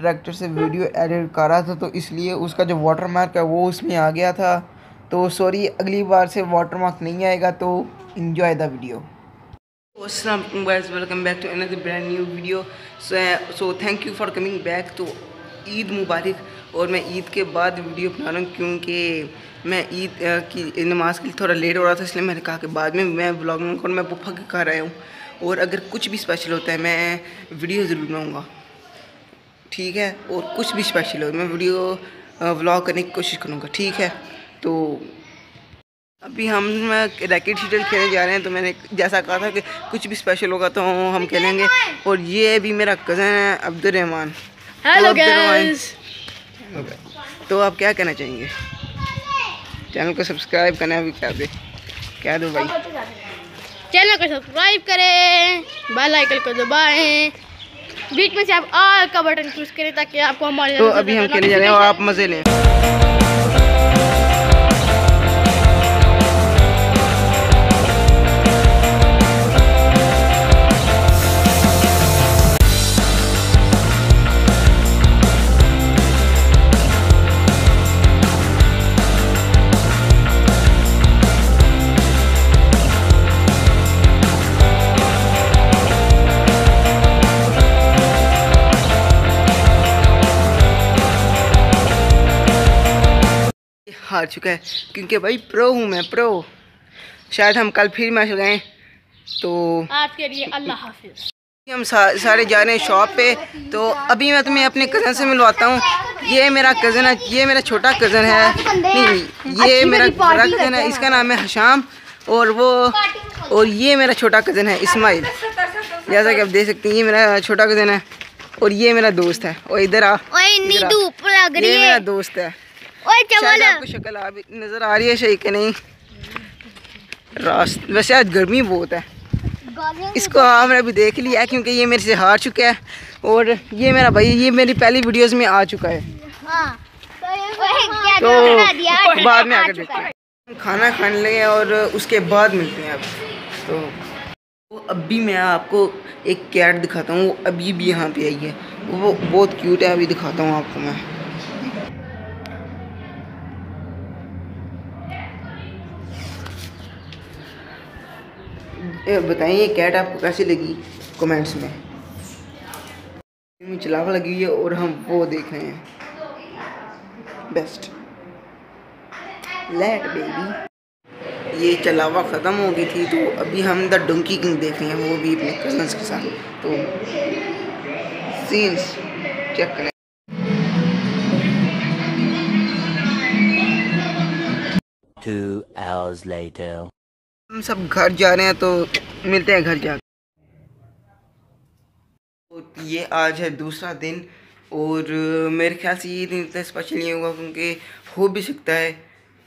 Character से video edit कर रहा था तो इसलिए उसका जो वाटर मार्क है वो उसमें आ गया था। तो सॉरी अगली बार से वाटर मार्क नहीं आएगा तो enjoy the video welcome back to another brand new video. So uh, so thank you for तो ईद मुबारक और मैं ईद के बाद वीडियो बना रहा हूँ क्योंकि मैं ईद की नमाज़ के लिए थोड़ा लेट हो रहा था इसलिए मैंने कहा कि बाद में मैं ब्लॉग में और मैं पुफा के घर आया हूँ। और अगर कुछ भी स्पेशल होता है मैं वीडियो ज़रूर बनाऊँगा। ठीक है? और कुछ भी स्पेशल हो मैं वीडियो व्लॉग करने की कोशिश करूँगा ठीक है? तो अभी हम रैकेट शीटल खेलने जा रहे हैं तो मैंने जैसा कहा था कि कुछ भी स्पेशल होगा तो हम खेलेंगे। और ये भी मेरा कज़न है अब्दुलरहमान। हेलो गाइस तो आप क्या कहना चाहेंगे? चैनल को सब्सक्राइब करना अभी क्या दे? क्या दो भाई? चैनल को सब्सक्राइब करें बेल आइकन को दबाएँ बीच में से आप ऑल का बटन चूज़ करें ताकि आपको हमारे तो अभी हम खेलने जा रहे हैं और आप मज़े लें। हार चुका है। क्योंकि भाई प्रो हूँ मैं प्रो शायद हम कल फिर मैच लगाएँ तो आज के लिए अल्लाह हाफिज। हम सा, सारे जा रहे हैं शॉप पे तो अभी मैं तुम्हें अपने कज़न से मिलवाता हूँ। ये मेरा कज़न है ये मेरा छोटा कज़न है। नहीं ये मेरा बड़ा कज़न है इसका नाम है हशाम और वो और ये मेरा छोटा कज़न है इस्माइल। जैसा कि आप देख सकते हैं ये मेरा छोटा कज़न है और ये मेरा दोस्त है और इधर आ धूप लग ये है। मेरा दोस्त है। शायद आपको शक्ल आ भी नज़र आ रही है सही कि नहीं। रास्ते वैसे आज गर्मी बहुत है। इसको हमने अभी देख लिया है क्योंकि ये मेरे से हार चुका है। और ये मेरा भाई ये मेरी पहली वीडियोस में आ चुका है। हाँ। तो बाद में आकर देखते हैं। खाना खाने लगे और उसके बाद मिलते हैं अब। तो तो अभी मैं आपको एक कैट दिखाता हूँ। वो अभी भी यहाँ पे आई है। वो बहुत क्यूट है अभी दिखाता हूँ आपको मैं। बताइए कैट आपको कैसी लगी कमेंट्स में? चलावा लगी हुई है और हम वो देख रहे हैं। बेस्ट लेट बेबी ये चलावा ख़त्म हो गई थी तो अभी हम द डोंकी किंग देख रहे हैं, वो भी अपने कजन्स के साथ। तो सीन्स चेक करें। Two hours later. हम सब घर जा रहे हैं तो मिलते हैं घर जा तो ये आज है दूसरा दिन, और मेरे ख्याल से ये दिन इतना स्पेशल नहीं होगा, क्योंकि हो भी सकता है,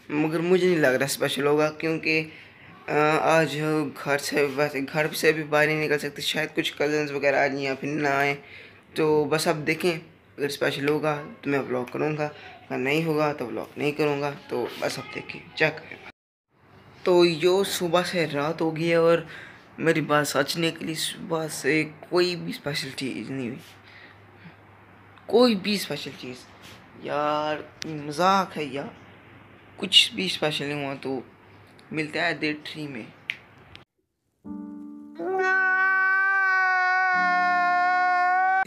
मगर मुझे नहीं लग रहा स्पेशल होगा, क्योंकि आज घर से वैसे घर से भी बाहर नहीं निकल सकते, शायद कुछ कज़न्स वगैरह आ जाए या फिर ना आए। तो बस अब देखें, अगर स्पेशल होगा तो मैं ब्लॉग करूँगा, अगर नहीं होगा तो ब्लॉग नहीं करूँगा तो बस अब देखें चेक करें। तो यो सुबह से रात हो गई है और मेरी बात सचने के लिए सुबह से कोई भी स्पेशल चीज़ नहीं हुई। कोई भी स्पेशल चीज़। यार, मज़ाक है यार। कुछ भी स्पेशल नहीं हुआ तो मिलता है डेट थ्री में।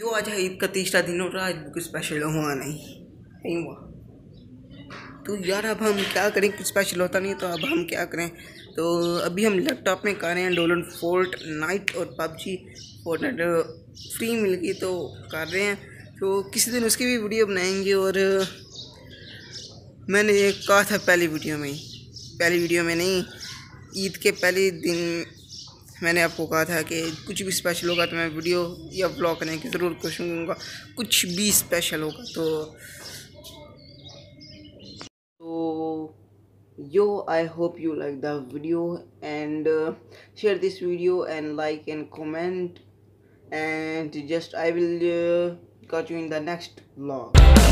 जो आज है ईद का तीसरा दिन हो रहा है कुछ स्पेशल हुआ नहीं। नहीं हुआ। तो यार अब हम क्या करें? कुछ स्पेशल होता नहीं तो अब हम क्या करें? तो अभी हम लैपटॉप में कर रहे हैं डोलन फोर्ट नाइट और पबजी फोर्टनाइट फ्री मिल गई तो कर रहे हैं। तो किसी दिन उसकी भी वीडियो बनाएँगे और मैंने ये कहा था पहली वीडियो में पहली वीडियो में नहीं, ईद के पहले दिन मैंने आपको कहा था कि कुछ भी स्पेशल होगा तो मैं वीडियो या ब्लॉग करने की ज़रूर कोशिश करूँगा। कुछ भी स्पेशल होगा तो yo i hope you like the video and uh, share this video and like and comment. And just i will uh, catch you in the next vlog